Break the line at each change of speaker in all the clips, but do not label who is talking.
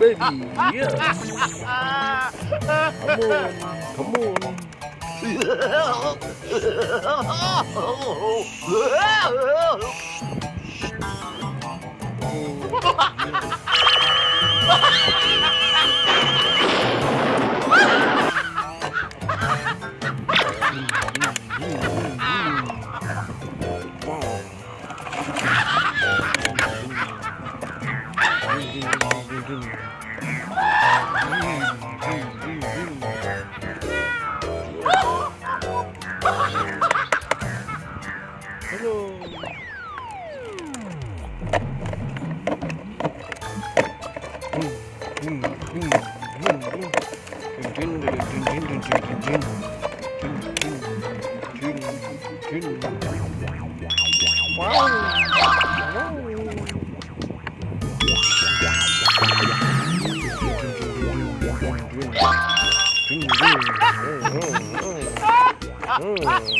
Wait. Hello. Mm.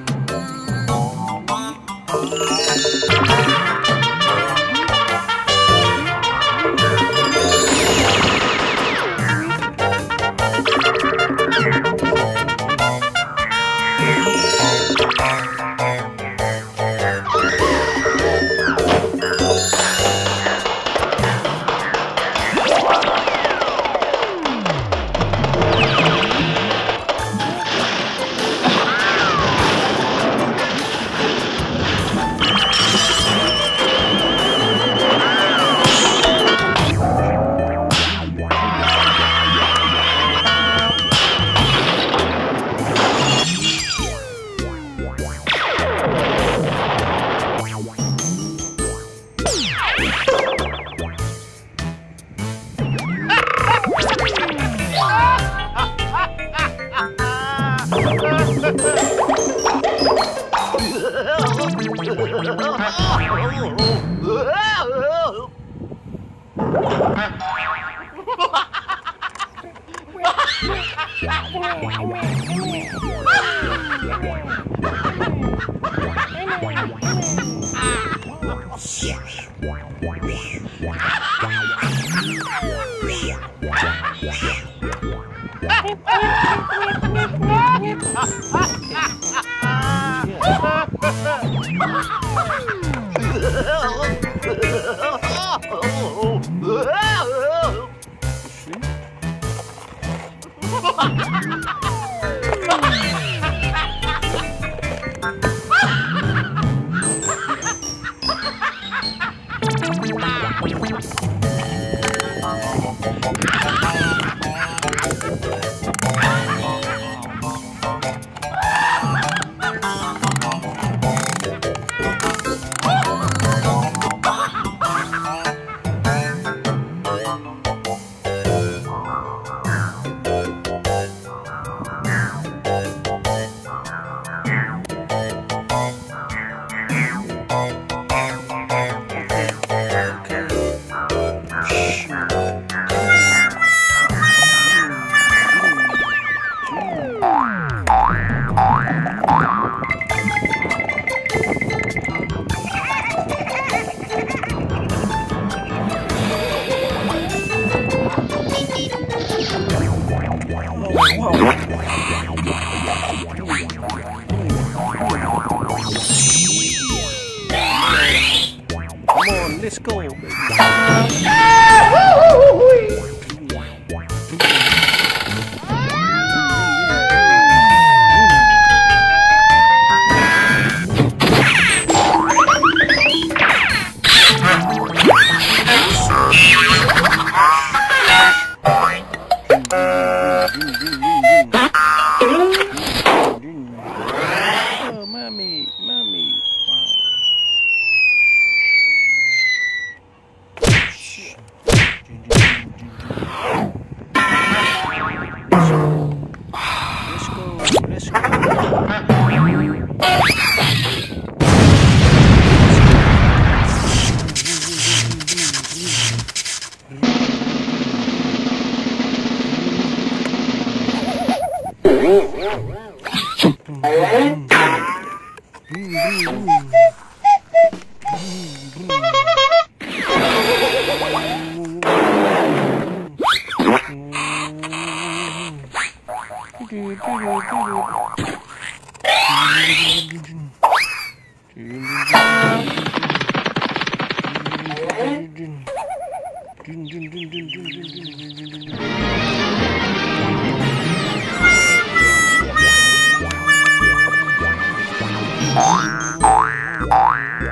shit.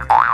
Wow.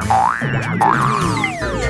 Baby.
Oh,